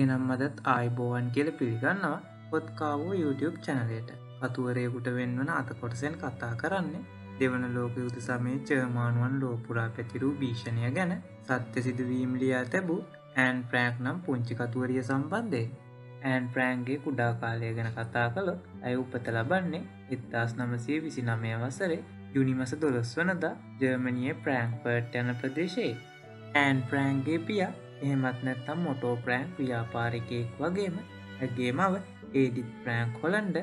ඒනම් මදත් ආයිබෝවන් කියල පිළිගන්නවා. පොත්කාවෝ YouTube චැනලයට කතුවරයකුට වෙන්වන අත කොටසෙන් කතා කරන්නේ දෙවන ලෝක යුතු සමේ චර්මානුවන් ලෝපුරා පැතිරූ භීෂණය ගැන. සත්‍ය සිදුවීම් ලියා තැබූ ඇන් ප්‍රෑක් නම් පුංචි කතුවරිය සම්බන්ධය ඇන් ප්‍රෑන්ගේ කුඩා කාලය ගැන කතා කළො ඇය උපත ලබන්නේ එත්තාස් නමසේ විසි නමය වසරේ යුනිමස දොළොස් වනදා ජර්මනිය ප්‍රෑන්ක්පර්ට් යන ප්‍රදේශයේ. ඇන් ප්‍රෑන්ගේ පියා එහෙමත් නැත්තම් මොටෝ ප්‍රෑන්ක් ව්‍යාපාරිකයෙක් වගේම ඇගේ මව ඒඩිත් ප්‍රෑන්ක් හොලන්ඩ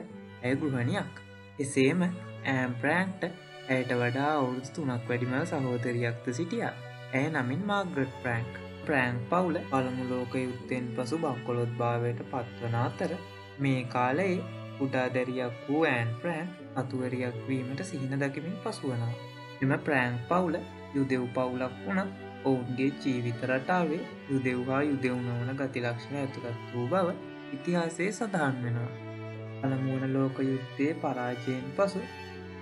ඇය ගෘහණයක්. එසේම ඇම් ප්‍රෑන්ක්ට ඇයට වඩා අවුරුදු තුනක් වැඩිමල් සහෝදරයක්ද සිටිය. ඇය නමින් මාග්‍රට් ප්‍රෑන්ක් ප්‍රෑන්ක් පවුල පළමු ලෝක යුත්තෙන් පසු බංකොලොත් භාවයට පත්වන අතර මේ කාලයේ උඩාදැරියක් වූ ඇන් ප්‍රෑන් අතුවරියක් වීමට සිහින දකිමින් පසුවනවා එම ප්‍රෑන්ක් පවුල යුදෙව් පවුලක් වුණත් ඔවුන්ගේ ජීවිත රටාවේ යුදෙව්හා යුදෙවුනවන ගතිලක්ෂණ ඇතුළත් වූ බව ඉතිහාසේ සඳහන් වෙනවා. පළමුුවන ලෝක යුද්ධේ පරාජයෙන් පසු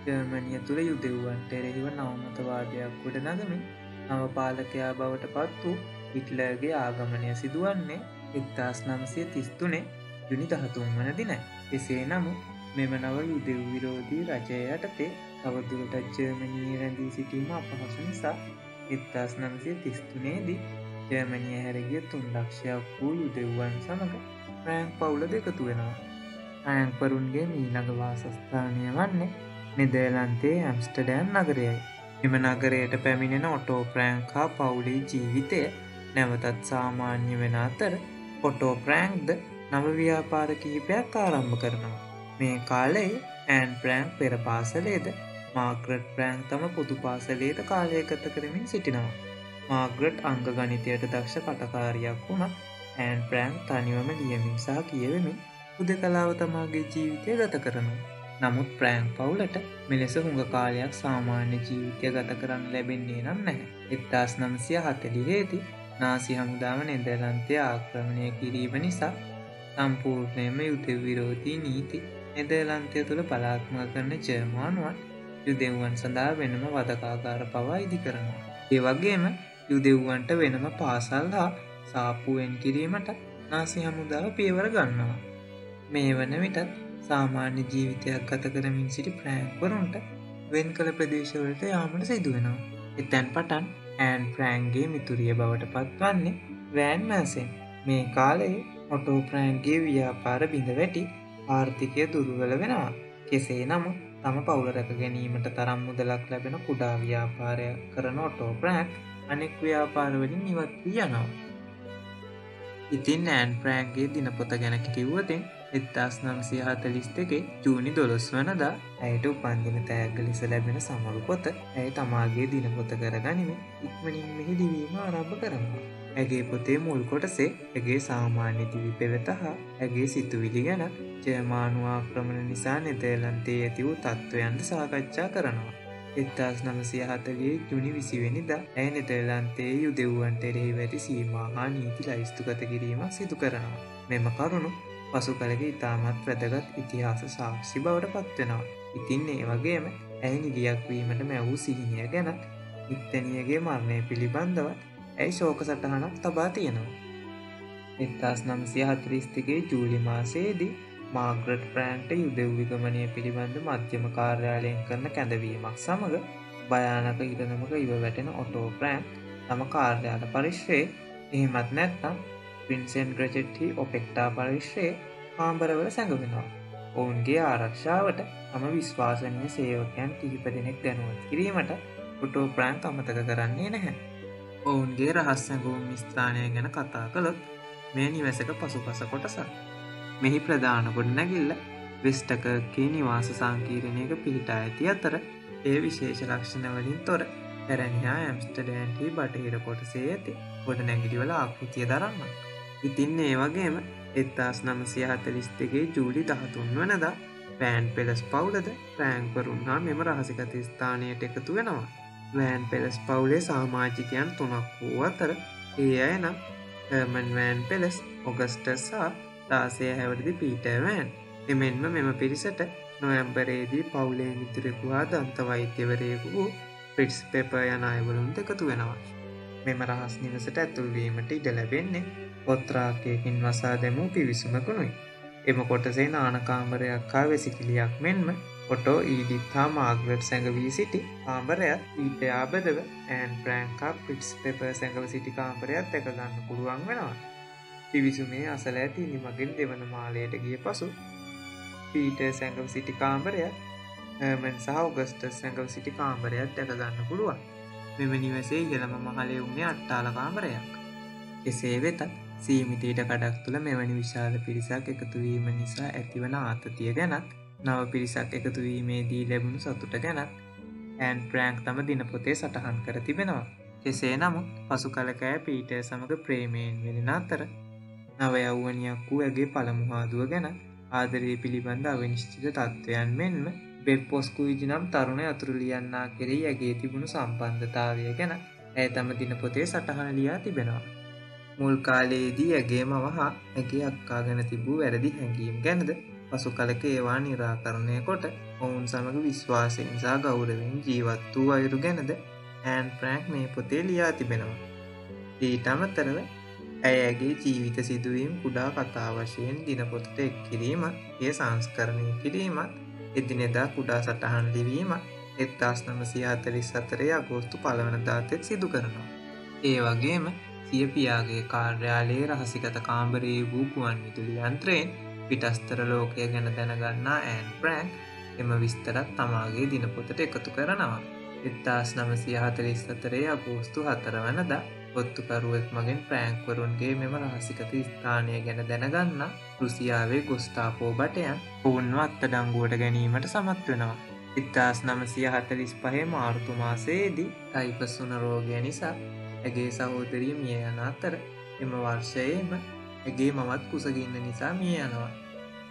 ජර්මණිය තුළ යුදෙව්වන්ට එරෙහිව නවමතවාදයක් ගොඩ නගමින් නවපාලකයා බවට පත් වූ හිටලර්ගේ ආගමනය සිදුවන්නේ එක්දස් නමසය තිස්තුනේ යුනි දහතුන් වන දින එසේ නමු මෙම නව යුදෙව් විරෝධී රජය යටතේ තවදුරටත් ජර්මණී රැඳී සිටීම අපහසු නිසා එත්තාස් නමසය තිස්තුනේදී ජර්මණිය හැරගිය තුන් ලක්ෂයක් වූ යුදෙව්වන් සමඟ ප්‍රෑන්ක් පවුල දෙකතු වෙනවා. ඇංපරුන්ගේ මීළඟ වාසස්ථානය වන්නේ නිදේලන්තේ ඇම්ස්ටඩෑම් නගරයයි. එම නගරයට පැමිණෙන ඔටෝ ප්‍රෑංකා පවුලේ ජීවිතය නැවතත් සාමාන්‍ය වෙන අතර ඔටෝ ප්‍රෑන්ක්ද නවව්‍යාපාර කිහිපයක් ආරම්භ කරනවා. මේ කාලේ ඇන් ප්‍රෑන්ක් පෙර පාසලේද මාග්‍රට් ප්‍රෑන්ක් තම පුදු පාසලේද කාලයකත කරමින් සිටිනවා. මාග්‍රට් අංග ගනිතයට දක්ෂ කටකාරයක් වුණත් ඇන් ප්‍රෑන්ක් තනිවම ලියමින් සහ කියවමින් උද කලාව තමාගේ ජීවිතය ගත කරනවා. නමුත් ප්‍රෑන්ක් පවුලට මෙලෙස හුඟ කාලයක් සාමාන්‍ය ජීවිතය ගත කරන්න ලැබෙන්නේ නම් නැහැ. එත්තාස් නම්සිය හතලිහේදී නාසි හමුදාව නෙදරන්තය ආක්‍රමණය කිරීම නිසා සම්පූර්ණයම යුද විරෝධී නීති නෙදලන්තය තුළ පලාත්ම කරන ජර්මානුවන් යුදෙව්වන් සඳහා වෙනම වදකාකාර පවා ඉදි කරනවා. ඒ වගේම යුදෙව්වන්ට වෙනම පාසල් හා සාපුුවෙන් කිරීමට නාසි හමුදාව පියවර ගන්නවා. මේ වන විටත් සාමාන්‍ය ජීවිතයක් ගත කරමින් සිටි ප්‍රෑන්වරුන්ට වෙන් කළ ප්‍රදේශවලට යාමට සිදුවෙනවා. එතැන් පටන් ඇන් ප්‍රෑන්ගේ මිතුරිය බවට පත්වන්නේ වෑන් මෑසෙන් මේ කාලයේ ඔටෝ ප්‍රෑන්ගේ ව්‍යාපාර බිඳ වැටි ආර්ථිකය දුරුවල වෙනවා. කෙසේ නමුත් තම පවුල රැක ගැනීමට තරම් මුදලක් ලැබෙන කුඩා ව්‍යාපාරය කරන ඔටෝ ප්‍රෑක් අනෙක් ව්‍යාපාරවලින් නිවත් වී යනවා. ඉතින් ඇන් ප්‍රෑන්ගේ දිනපොත ගැන කිව්වතින් එත්තාස් නම්සිය හතලිස් එකේ ජූනි දොළොස් වනදා ඇයට උපන්දින තෑග්ග ලෙස ලැබෙන සමරු පොත ඇය තමාගේ දිනපොත කරගනිම ඉක්මනින් මෙහි දිවීම ආරම්භ කරනවා. ඇගේ පොතේ මුල් කොටසේ ඇගේ සාමාන්‍ය දිවි පෙවෙත හා ඇගේ සිතුවිලි ගැන ජයමානුවාක්‍රමණ නිසා නෙදේලන්තේ ඇති වූ තත්ත්වයන්ද සාකච්ඡා කරනවා. එත්තාස් නමසය හතගේ ජුනි විසිවෙනිද ඇය නෙදර්ලන්තේ යුදෙව්වන්ට එරෙහි වැටි සීමා හා නීති ලයිස්තුගත කිරීමක් සිදු කරනවා. මෙම කරුණු පසු කලගේ ඉතාමත් වැදගත් ඉතිහාස සාක්ෂි බවට පත්වෙනවා. ඉතින් ඒ වගේම ඇයි නිදියක් වීමට මැවූ සිහිනය ගැනත් ඉත්තනියගේ මරණය පිළිබඳවත් ඇයි ශෝක සටහනක් තබා තියෙනවා. එත්තාස් නම්සිය හතරිස්තිගේ ජූලි මාසයේදී මාග්‍රට් ප්‍රෑන්ට යුදෙව්විගමනය පිළිබඳ මධ්‍යම කාර්යාලයෙන් කරන කැඳවීමක් සමඟ භයානක ඉරනමක ඉව වැටෙන ඔටෝ ප්‍රෑන්් තම කාර්යාල පරිශ්‍රයේ එහෙමත් නැත්තම් පින්සෙන් ග්‍රජෙට්හි ඔපෙක්ටා පරිශ්‍රයේ හාම්බරවල සැඟවෙනවා. ඔවුන්ගේ ආරක්ෂාවට තම විශ්වාසනය සේවකයන් කිහිප දෙනෙක් දැනුවත් කිරීමට ඔටෝ ප්‍රෑන්් අමතක කරන්නේ නැහැ. ඔවුන්ගේ රහස්සැගූම් ස්ථානය ගැන කතා කළොත් මේ නිවැසක පසුපස කොටස. මෙහි ප්‍රධාන ගොඩ නැගිල්ල වෙස්ටකගේ නිවාස සංකීරණයක පිහිටා ඇති අතර ඒ විශේෂ ලක්ෂණවලින් තොර පැරැනිහා ඇම්ස්ටඩෑන්ටී බටහිර කොටසේ ඇති ගොඩ නැගිටිවල ආකෘතිය දරන්න. ඉතින් ඒ වගේම එත්තාස් නමසිය හතලිස්තගේ ජූලි දහතුන් වනදා පෑන් පෙලස් පවුලද ප්‍රෑන්කරුන් හා මෙම රහසිකත ස්ථානයට එකතු වෙනවා. වෑන් පෙලස් පවුලේ සාමාජිකයන් තුනක් වූ අතර ඒ අය නම් හර්මන් වෑන් පෙලස් ඔගස්ටසා දාසය හැවරදි පීටවෑන් එමෙන්ම මෙම පිරිසට නොයම්බරේදී පවුලේ මිතුරෙකු හා දන්ත වෛත්‍යවරයෙකු වූ පිටස් පෙප යන අයවලුන් එකතු වෙනවා මෙම රහස් නිවසට ඇතුල්වීමට ඉඩ ලැබෙන්නේ පොත්‍රාකයකින් වසා දැමූ පිවිසුමකුණුයි. එම කොටසේ නානකාමරයක් හා වෙසිකිලියක් මෙන්ම ොටෝ ඊඩිත් හා මාග්‍රට් සැඟවී සිටි කාම්බරයත් ඊට ආබදව ඇන් ප්‍රෑන්කා පිටස් පෙප සැඟව සිටි කාම්පරයක් දැකගන්න පුළුවන් වෙනවා. පිවිසුමේ අසල ඇති නිමගින් දෙවන මාලයට ගිය පසු පීට සැඟව සිටි කාම්බරයක් හමන් සහ ඔගස්ට සැඟව සිටි කාම්බරයක් දැකගන්න පුළුවන්. මෙම නිවසේ ඉහළම මහලේ වුණේ අට්ටාල කාමරයක්. එසේ වෙතත් සීමිතීට කඩක් තුළ මෙවැනි විශාල පිරිසක් එකතුවීම නිසා ඇතිවන ආතතිය ගැනත් නව පිරිසක් එකතුවීමේදී ලැබුණු සතුට ගැනත් ඇන් ප්‍රෑන්ක් තම දිනපොතේ සටහන් කර තිබෙනවා. කෙසේ නමුත් පසු කලකෑ පීට සමඟ ප්‍රේමයෙන් වෙලෙන අතර නව යව්වනියක් වූ ඇගේ පළමුහාදුව ගැන ආදරයේ පිළිබඳ අවනිශ්චිත තත්ත්වයන් මෙන්ම බෙබ් පොස්කුවිජි නම් තරුණ අතුරු ලියන්නා කෙරෙහි ඇගේ තිබුණු සම්බන්ධතාවය ගැන ඇය තම දිනපොතේ සටහන ලියා තිබෙනවා. මුල් කාලයේදී ඇගේ මව හා ඇගේ අක්කා ගැන තිබූ වැරදි හැඟීම් ගැනද පසු කලක ඒවා නිරාකරණය කොට ඔවුන් සමඟ විශ්වාසයෙන්සා ගෞරවෙන් ජීවත් වූ අයුරු ගැනද ඇන් ප්‍රෑන්ක් මේ පොතේ ලියා තිබෙනවා. ඊට අමතරව ඇයගේ ජීවිත සිදුවීම් කුඩා කතා වශයෙන් දිනපොතට එක් කිරීම ඒ සංස්කරණය කිරීමත් එදිනෙදා කුඩා සටහන් ලිවීම එත්තාස් නමසිය අතලිස් අතරේ අගෝස්තු පලවන දාතෙත් සිදු කරනවා. ඒ වගේම සිය පියාගේ කාර්යාලයේ රහසිගත කාම්බරයේ වූ ගුවන් විදුලි යන්ත්‍රයෙන් පිටස්තර ලෝකය ගැන දැනගන්නා ඇන් ප්‍රෑන්ක් එම විස්තරත් තමාගේ දිනපොතට එකතු කරනවා. එත්තාස් නමසිය හතලිස් අතරේ අගෝස්තු හතර වනද ඔත්තුකරුවෙක් මගෙන් ප්‍රෑන්ක්වරුන්ගේ මෙම රහසිකත ස්ථානය ගැන දැනගන්න රුසියාවේ ගොස්ථාපෝ බටයන් ඔවුන්ව අත්තඩංගුවට ගැනීමට සමත් වෙනවා. ඉත්තාස් නමසිය හතලිස් පහේ මාර්තුමාසයේදී ටයිපස්සුන රෝගය නිසා ඇගේ සහෝදරිය මිය යන අතර එම වර්ෂයේම ඇගේ මවත් කුසගන්න නිසා මිය යනවා.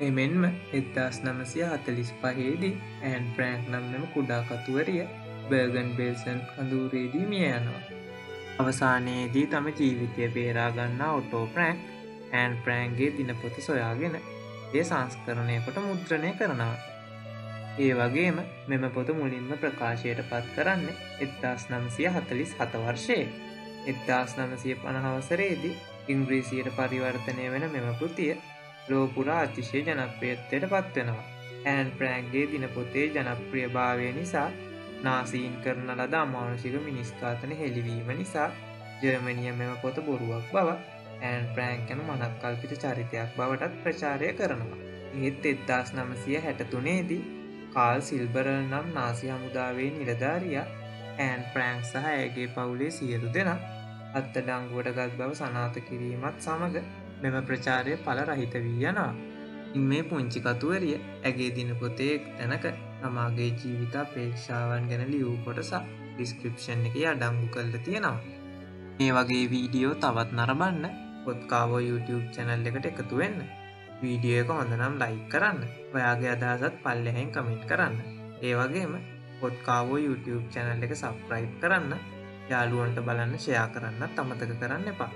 එමෙන්ම එදදාස් නමසිය හතලිස් පහේදී ඇන් ප්‍රෑන්ක් නම් මෙම කුඩා කතුවරිය බර්ගන් බෙල්සන් කඳූරේදී මිය යනවා. අවසානයේදී තම ජීවිතය බේරාගන්නා ඔටෝ ප්‍රෑන්ක් ඇන් ප්‍රෑන්ගේ දිනපොත සොයාගෙන ඒ සංස්කරණය කොට මුද්‍රණය කරනවා. ඒ වගේම මෙම පොත මුලින්ම ප්‍රකාශයට පත් කරන්න එත්දාස් නමසිය හතලිස් හතවර්ෂයේ එත්දාස් නමසිය පණහවසරේදී ඉංග්‍රීසියට පරිවර්තනය වෙන මෙම කෘතිය ලෝපුරා අතිශය ජනප්‍රියත්වයට පත්වෙනවා. ඇන් ප්‍රෑන්ගේ දිනපොතේ ජනප්‍රිය භාවය නිසා නාසීන් කරන ලද අමානුෂික මිනිස්කාතන හෙළිවීම නිසා ජර්මනිය මෙම පොත බොරුවක් බව ඇන් ප්‍රෑන්කැන මනක්කල්පිට චරිතයක් බවටත් ප්‍රචාරය කරනවා. එහෙත් එද්දාස් නමසිය හැටතුනේදී කාල් සිල්බරල් නම් නාසි හමුදාවේ නිලධාරිය ඇන් ප්‍රෑන්ක් සහ ඇගේ පවුලේ සියලු දෙනා අත්ත ඩංගුවට ගත් බව සනාත කිරීමත් සමඟ මෙම ප්‍රචාරය පල රහිත වී යනවා. ඉන් මේ පුංචි කතුවරිය ඇගේ දිනපොතේ තැනක තමාගේ ජීවිත පේක්ෂාවන් ගැන ලියූ කොටසා ඩිස්ක්‍රපෂන් එක අඩංගු කල්ල තියෙනවා. මේ වගේ වීඩියෝ තවත් නරබන්න පොත්කාවෝ YouTube චැනල් එකට එකතු වෙන්න. වීඩියෝ එක හොඳනම් ලයි කරන්න ඔයාගේ අදහසත් පල්ලෙහැන් කමිට් කරන්න. ඒ වගේම පොත්කාවෝ YouTube චැනල් එක සබ්‍රයි් කරන්න යාළුවන්ට බලන්න ෂයා කරන්නත් අමතක කරන්න එපා